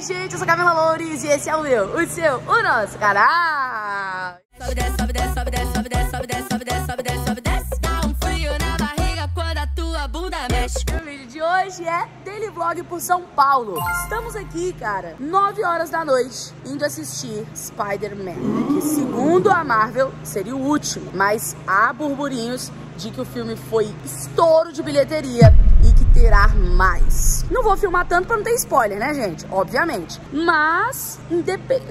Gente, eu sou Camila Loures e esse é o meu, o seu, o nosso canal. Sobe, desce, sobe, desce, sobe, desce, sobe, desce, sobe, desce, sobe, desce, sobe, desce, sobe, desce. Dá um frio na barriga quando a tua bunda mexe. O vídeo de hoje é Daily Vlog por São Paulo. Estamos aqui, cara, 9 horas da noite, indo assistir Spider-Man, que segundo a Marvel seria o último, mas há burburinhos de que o filme foi estouro de bilheteria e que terá mais. Não vou filmar tanto pra não ter spoiler, né, gente? Obviamente. Mas,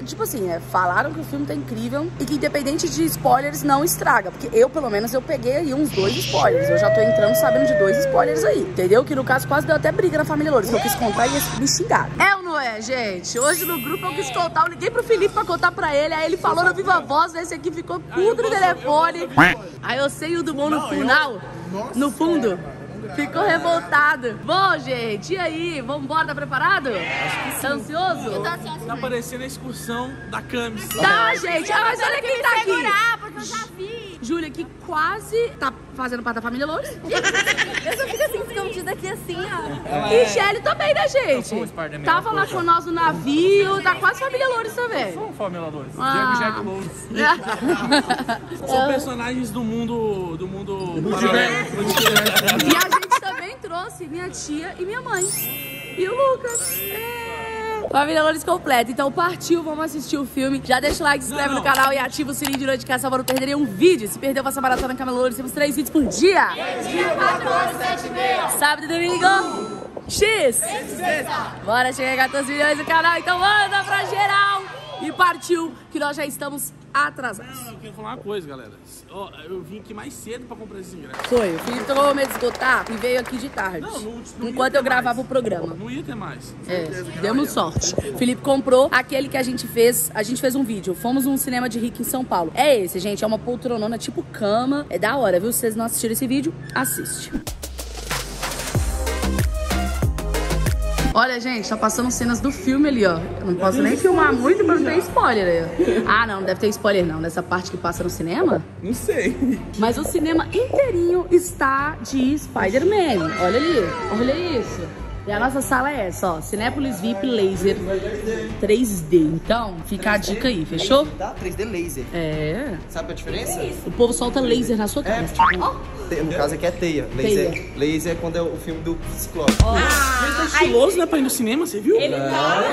tipo assim, é, falaram que o filme tá incrível e que independente de spoilers não estraga. Porque eu, pelo menos, eu peguei aí uns dois spoilers. Eu já tô entrando sabendo de dois spoilers aí. Entendeu? Que no caso quase deu até briga na família Loures. Que eu quis contar e eles me xingaram. É ou não é, gente? Hoje no grupo eu quis contar. Eu liguei pro Felipe pra contar pra ele. Aí ele falou na viva voz. Esse aqui ficou puto no telefone. Aí eu sei o do bom no final. No fundo. Ficou revoltado. Bom, gente, e aí? Vambora, tá preparado? Tá ansioso? Eu tô ansiosa Tá parecendo a excursão da Camis. Tá, gente. Ah, mas olha quem tá aqui. Segurar, porque eu já vi. Júlia, que quase tá fazendo parte da família Loures. Eu só fico assim, escondida aqui assim, ó. E Shelly também, né, gente? um Spider-Man, Tava lá com nós no navio, tá quase família Loures também. São Fórmula 2. Ah. Jack Jack Lowe's. São personagens do mundo. do mundo. E a gente também trouxe minha tia e minha mãe. E o Lucas. É. Família Loures completa. Então partiu, vamos assistir o filme. Já deixa o like, se inscreve no canal e ativa o sininho de notificação para não perder nenhum vídeo. Se perdeu, faça maratona Camila Loures. Temos três vídeos por dia. Sábado e domingo. X. Bora chegar a 14 milhões no canal. Então manda pra geral. E partiu, que nós já estamos atrasados. Eu quero falar uma coisa, galera. Ó, eu vim aqui mais cedo pra comprar esses ingressos. Foi, o Felipe tomou medo de esgotar e veio aqui de tarde. Não, não- não enquanto eu gravava mais. o programa. Não ia ter mais. É, demos sorte. Felipe comprou aquele que a gente fez. A gente fez um vídeo. Fomos num cinema de rico em São Paulo. É esse, gente. É uma poltronona tipo cama. É da hora, viu? Se vocês não assistiram esse vídeo, assiste. Olha, gente, tá passando cenas do filme ali, ó. Eu não posso nem filmar muito pra não ter spoiler aí. ó. Ah, não, não deve ter spoiler não. Dessa parte que passa no cinema. Não sei. Mas o cinema inteirinho está de Spider-Man. Olha ali, olha isso. E a nossa sala é essa, ó. Cinépolis VIP Laser 3D. Então, fica a dica aí, fechou? Tá? 3D laser. É. Sabe a diferença? O povo solta laser na sua cara. Te- No caso aqui é teia. Laser, Teia. laser é quando é o filme do Ciclope. Ele tá estiloso, né, pra ir no cinema, você viu?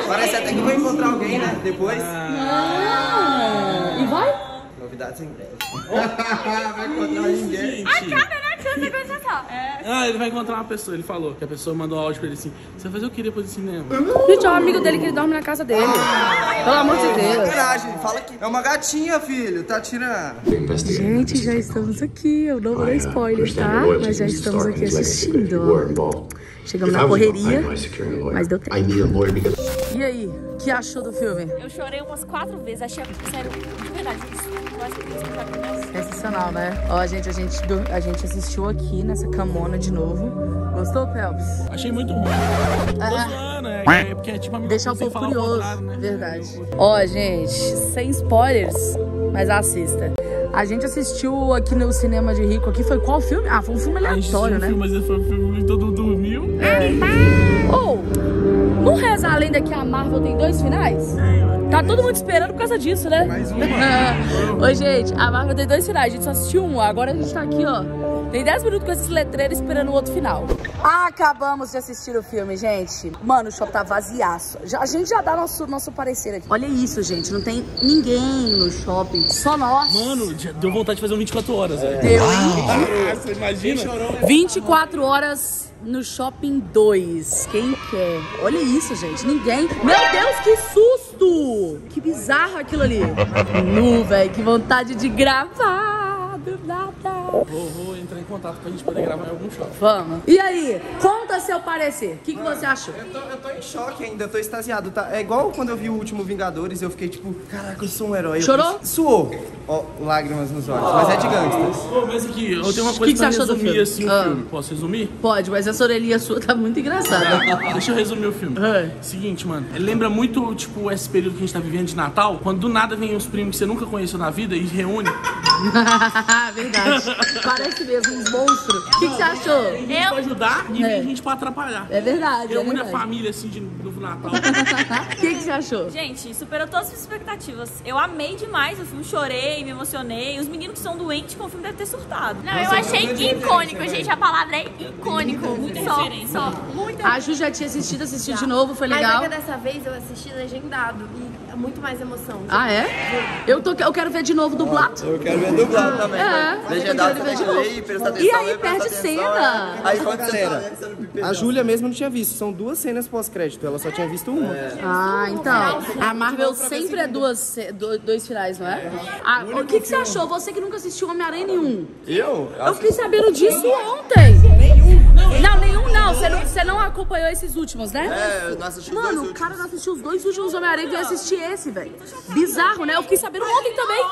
Parece até que vai encontrar alguém, né? Depois. Ah, e vai? Novidades em breve. vai encontrar ninguém. Ah, ele vai encontrar uma pessoa. Ele falou que a pessoa mandou áudio pra ele assim: Você vai fazer o que depois do cinema? Gente, é um amigo dele que ele dorme na casa dele. Pelo amor de Deus. Sacanagem, fala que é uma gatinha, filho. Tá tirando. Gente, já estamos aqui. Eu não vou dar spoiler, tá? Mas já estamos aqui assistindo. ó. Chegamos na correria, mas deu tempo. E aí, o que achou do filme? Eu chorei umas quatro vezes, achei, sério, de verdade, acontecer. Sensacional, né? Ó, gente, a gente, a gente assistiu aqui nessa camona de novo. Gostou, Phelps? Achei muito ruim. Tô zoando, é, é porque é tipo a mesma Deixar o povo curioso. contrário, né? Verdade. Ó, gente, sem spoilers, mas assista. A gente assistiu aqui no cinema de rico aqui, foi qual filme? Ah, foi um filme aleatório, um né? filme, mas foi um filme que todo mundo dormiu. Ou, não reza a lenda que a Marvel tem dois finais? Tá todo mundo esperando por causa disso, né? Mais um. Oi, gente, a Marvel tem dois finais, a gente só assistiu um, agora a gente tá aqui, ó. Tem 10 minutos com esses letreiros esperando o outro final. Acabamos de assistir o filme, gente. Mano, o shopping tá vaziaço. Já- a gente já dá nosso, nosso parecer aqui. Olha isso, gente. Não tem ninguém no shopping. Só nós. Mano, deu vontade de fazer um 24 horas, velho. Deu, hein? Ah, Você imagina? 24 horas no Shopping 2. Quem quer? Olha isso, gente. Ninguém. Meu Deus, que susto! Que bizarro aquilo ali. Nu, velho. Que vontade de gravar. Do nada. Vou, vou entrar em contato pra gente poder gravar em algum shopping. Vamos. E aí? Conta seu parecer. O que, que você achou? Eu tô, eu tô em choque ainda, eu tô extasiado, tá? É igual quando eu vi o último Vingadores, eu fiquei tipo, caraca, eu sou um herói. Eu Chorou? fiz- Suou. Ó, lágrimas nos olhos, mas é de gangsters. Pô, mas aqui, eu tenho uma Que coisa que pra você achou do resumir filme? assim o Ah. filme. Posso resumir? Pode, mas essa orelhinha sua tá muito engraçada. Deixa eu resumir o filme. É. Seguinte, mano. Ele lembra muito, tipo, esse período que a gente tá vivendo de Natal, quando do nada vem os primos que você nunca conheceu na vida e reúne. verdade. Parece mesmo uns monstros. O que, que você achou? Pra ajudar e É. vem gente pra atrapalhar. É verdade, é Reúne a verdade. família assim de, no Natal. O que, que você achou? Gente, superou todas as expectativas. Eu amei demais o filme, chorei, me emocionei. Os meninos que são doentes com o filme devem ter surtado. Não, eu achei icônico, gente. A palavra é icônico. Só, só. Muita A Ju já tinha assistido, assistiu de novo, foi Mas legal. é que dessa vez eu assisti legendado e é muito mais emoção. Ah, é? Eu, tô, eu quero ver de novo dublado. Eu quero ver dublado também. É? Legendado também novo. lê e E atenção. aí perde atenção, cena. é. Aí quando você Galera. A Júlia mesmo não tinha visto, são duas cenas pós-crédito, ela só tinha visto uma. Ah, então. A Marvel sempre é duas, dois finais, não é? O que, que você achou? Você que nunca assistiu Homem-Aranha nenhum. Eu? Eu fiquei sabendo disso ontem. Não, nenhum não. Você não, você não acompanhou esses últimos, né? É, eu não assisti os dois Mano, o últimos. cara não assistiu os dois últimos Homem-Aranha e veio assistir esse, velho. Bizarro, né? Eu fiquei sabendo ontem também.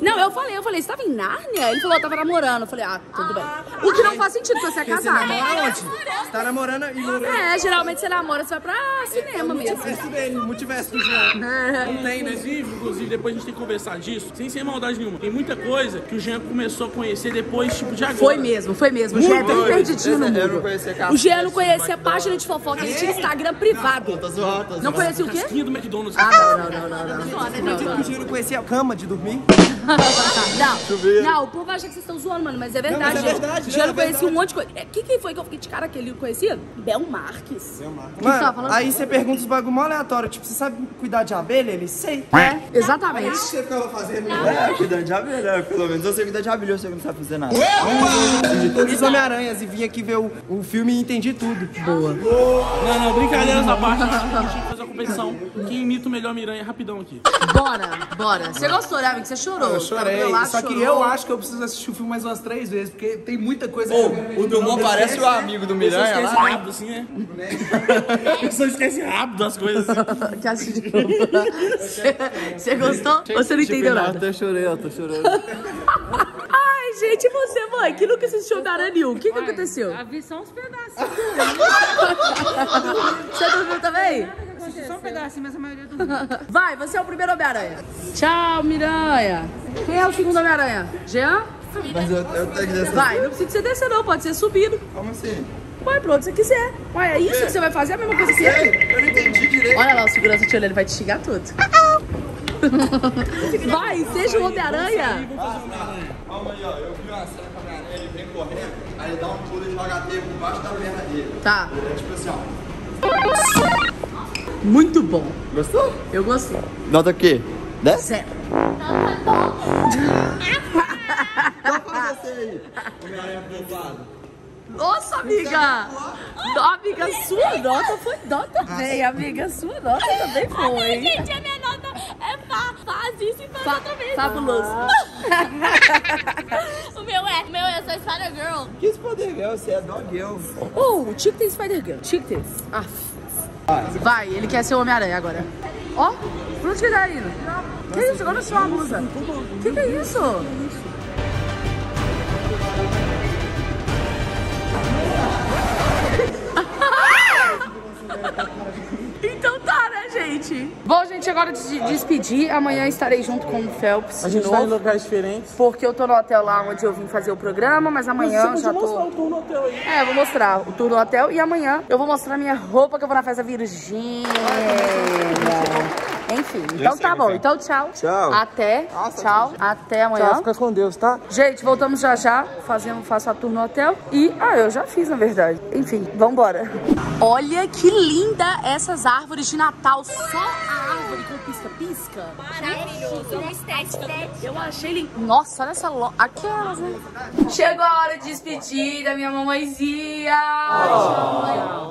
Não, eu falei, eu falei, você tava em Nárnia? Ele falou, eu tava namorando. Eu falei, ah, tudo bem. O que não faz sentido, porque você é Porque você casada. namora onde? Você tá namorando e É, geralmente você namora, você vai pra cinema mesmo. multiverso dele, o multiverso do Jean. Não tem, né? Inclusive, inclusive, depois a gente tem que conversar disso, sem ser maldade nenhuma. Tem muita coisa que o Jean começou a conhecer depois, tipo, de agora. Foi mesmo, foi mesmo. O Jean é bem perdidinho no não mundo. O Jean não conhecia a página de fofoca, ele tinha Instagram privado. Tá tá Não conhecia o quê? Casquinha do McDonald's. Ah, não, não, não, não, não. O Jean não conhecia a cama de dormir. Não, não, o povo acha que vocês estão zoando, mano, mas é verdade. mas é gente. verdade, O Jean né? É conhecia um monte de coisa. O que, que foi que eu fiquei de cara que ele conhecia? Bel Marques. Que você Mano, aí você pergunta os bagulho mó aleatório, tipo, você sabe cuidar de abelha? Ele, sei. É, exatamente. você ficava fazendo? É, cuidando de abelha, é, pelo menos eu sei cuidar de abelha, eu sei que não sabe fazer nada. De todos os Homem-Aranhas e vim aqui ver o, o filme e entendi tudo. Boa. Não, não, brincadeira essa parte. A gente tinha que fazer uma competição. Quem imita o melhor Miranha rapidão aqui. Bora, bora. Você gostou, né, amigo? Você chorou. Eu chorei, só que chorou. eu acho que eu preciso assistir o filme mais umas três vezes, porque tem muita coisa Ô, que o Dumont parece o amigo do Você Miranha esquece lá. né? rápido assim, né? A pessoa esquece rápido as coisas assim. Que assiste de novo. Você- gostou? Ou você não entendeu nada? Eu chorei, eu tô chorando. Ai, gente, e você, mãe, que nunca assistiu Homem-Aranha nenhum, o que que aconteceu? Vi só uns pedaços. Você dormiu também? Só um pedacinho, mas a maioria do Vai, você é o primeiro Homem-Aranha. Tchau, Miranha. Quem é o segundo Homem-Aranha? Jean? Mas eu, eu tenho que descer. Vai, não precisa ser descer não, pode ser subindo. Como assim? Vai pra onde você quiser. Ué, é isso que você vai fazer? É a mesma coisa que ele? Eu não entendi direito. Olha lá, o segurança te olhando, ele vai te xingar tudo. Vai, seja o Homem-Aranha. Calma aí, ó. Eu vi uma cena com a minha ele vem correndo, aí ele dá um pulo e joga a teia por baixo da perna dele. Tá, É tipo assim, ó. muito bom. Gostou? Eu gostei. Nota o quê? 10? Zero. Faz você aí. Homem-Aranha poupado. Nossa, amiga! Não, amiga, sua nota foi nota bem, amiga. Sua nota também foi. Gente, a minha nota é fa faz isso e faz Fa- outra vez. fabuloso. o meu é, o meu é, eu sou Spider Girl. Que poder, meu? Você é dog eu. Oh, o Chico tem Spider-Girl. Chico tem. Ah. Vai, ele quer ser o Homem-Aranha agora. Ó, por onde que ele tá indo? Que isso? Agora sua blusa. Que que é isso? Então tá, né, gente? Bom, gente, agora de de despedir. Amanhã estarei junto com o Phelps A gente tá em novo. locais diferentes. Porque eu tô no hotel lá onde eu vim fazer o programa, mas amanhã Você já podia mostrar tô. o tour no hotel aí. É, eu vou mostrar o tour do hotel e amanhã eu vou mostrar minha roupa que eu vou na festa Virgínia. Enfim, então tá bom. Então tchau. Tchau. Até. tchau. Até amanhã. Fica com Deus, tá? Gente, voltamos já já. Fazendo, faço a tour no hotel. E. Ah, eu já fiz, na verdade. Enfim, vambora. Olha que linda essas árvores de Natal. Só a com pisca-pisca. Maravilhoso. Estética. Eu achei lindo. Nossa, olha essa loja. Aquelas, né? Chegou a hora de despedir da minha mamãezinha.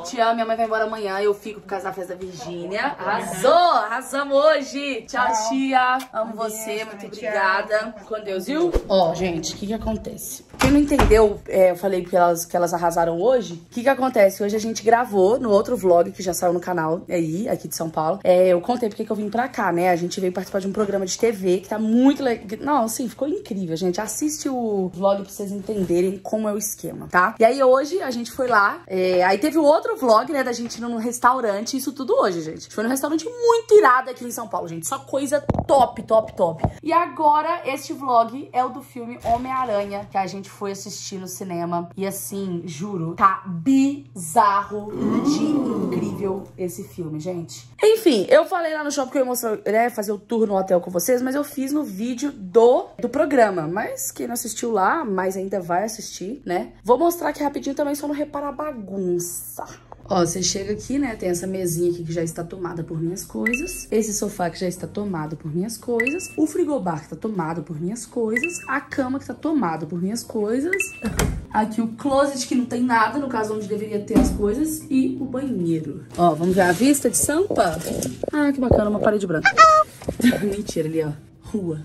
Te amo, minha mãe vai embora amanhã. Eu fico por causa da festa da Virgínia. Arrasou, arrasamos hoje. Tchau, tia. Amo você, muito obrigada. Com Deus, viu? Ó, gente, o que que acontece? Quem não entendeu, é, eu falei que elas, que elas arrasaram hoje. O que que acontece? Hoje a gente gravou no outro vlog que já saiu no canal aí, aqui de São Paulo. É, eu contei porque que eu vim pra cá, né? A gente veio participar de um programa de TV que tá muito legal. Não, assim, ficou incrível, gente. Assiste o vlog pra vocês entenderem como é o esquema, tá? E aí hoje a gente foi lá. é, aí teve outro vlog, né, da gente indo num restaurante. Isso tudo hoje, gente. A gente foi num restaurante muito irado aqui em São Paulo, gente. Só coisa top, top, top. E agora, este vlog é o do filme Homem-Aranha, que a gente foi assistir no cinema. E assim, juro, tá bizarro de incrível esse filme, gente. Enfim, eu falei lá no shopping que eu ia mostrar, né, fazer o tour no hotel com vocês, mas eu fiz no vídeo do, do programa. Mas quem não assistiu lá, mas ainda vai assistir, né? Vou mostrar aqui rapidinho também, só não reparar a bagunça. Ó, você chega aqui, né? Tem essa mesinha aqui que já está tomada por minhas coisas. Esse sofá que já está tomado por minhas coisas. O frigobar que está tomado por minhas coisas. A cama que está tomada por minhas coisas. Aqui o closet que não tem nada, no caso onde deveria ter as coisas. E o banheiro. Ó, vamos ver a vista de Sampa? Ah, que bacana, uma parede branca. Mentira, ali, ó. Rua.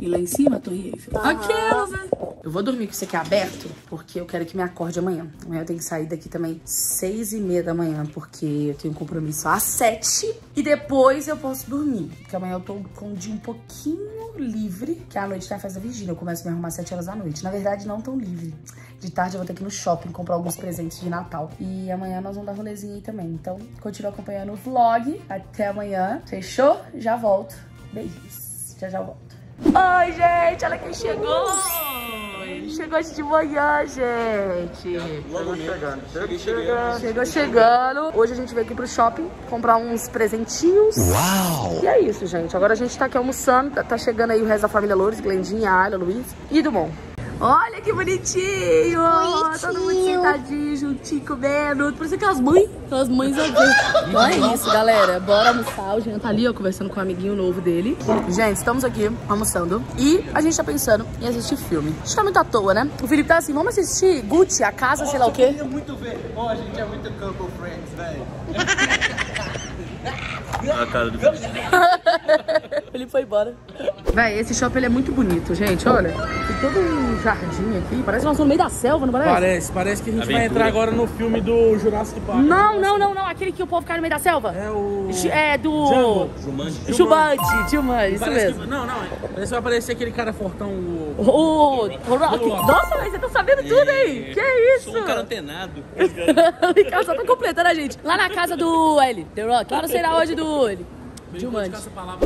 E lá em cima, a Torre Eiffel. Aquela, né? Eu vou dormir com isso aqui aberto, porque eu quero que me acorde amanhã. Amanhã eu tenho que sair daqui também seis e meia da manhã, porque eu tenho um compromisso às sete. E depois eu posso dormir, porque amanhã eu tô com um dia um pouquinho livre, que noite tem a festa da vigília. Eu começo a me arrumar às sete horas da noite. Na verdade, não tão livre. De tarde eu vou ter que ir no shopping comprar alguns presentes de Natal. E amanhã nós vamos dar rolezinho aí também. Então, continua acompanhando o vlog. Até amanhã. Fechou? Já volto. Beijos. Já já volto. Oi, gente, olha quem chegou! Chegou hoje de manhã, gente. Logo chegando. Cheguei chegando. Chegou chegando. Hoje a gente veio aqui pro shopping comprar uns presentinhos. Uau! E é isso, gente. Agora a gente tá aqui almoçando. Tá, tá chegando aí o resto da família Loures, Glendinha, Ayla, Luiz e Dumont. Olha que bonitinho! Todo mundo sentadinho, juntinho, comendo. Por isso que as mães, as mães Então é isso, galera. Bora almoçar. O Jean tá ali, ó, conversando com um amiguinho novo dele. Gente, estamos aqui almoçando. E a gente tá pensando em assistir filme. A gente tá muito à toa, né? O Felipe tá assim, vamos assistir Gucci, a casa, sei lá o quê. Eu queria muito ver. Ó, a gente é muito couple friends, velho. A cara do Ele foi embora. Véi, esse shopping ele é muito bonito, gente. Olha, tem todo um jardim aqui. Parece que nós estamos no meio da selva, não parece? Parece, parece que a gente vai Aventura. entrar agora no filme do Jurassic Park. Não, não, não, não. Aquele que o povo cai no meio da selva. É o... É do... Django. Jumanji. Jumanji, Jumanji, isso Parece mesmo. que- não, não. Parece que vai aparecer aquele cara fortão, o... O, o Rock. Nossa, mas você tá sabendo tudo, hein? Que isso? Sou um cara antenado. o Ricardo só tá completando a gente. Lá na casa do L, The Rock. Lá não sei na onde do L. Jumanji.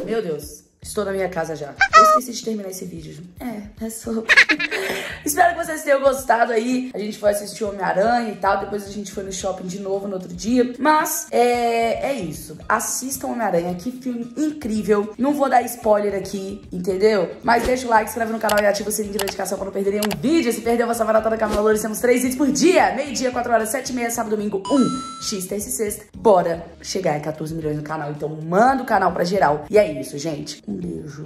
Meu Deus. Estou na minha casa já. Eu esqueci de terminar esse vídeo. É, é sobre. Espero que vocês tenham gostado aí. A gente foi assistir Homem-Aranha e tal. Depois a gente foi no shopping de novo no outro dia. Mas é, é isso. Assistam Homem-Aranha. Que filme incrível. Não vou dar spoiler aqui, entendeu? Mas deixa o like, se inscreve no canal e ativa o sininho de notificação para não perder nenhum vídeo. Se perdeu, você vai maratona Camila Loures. Temos três vídeos por dia. Meio-dia, 4 horas, 7 e meia, sábado, domingo, 1. X, terça e sexta. Bora chegar em 14 milhões no canal. Então manda o canal pra geral. E é isso, gente. Um beijo.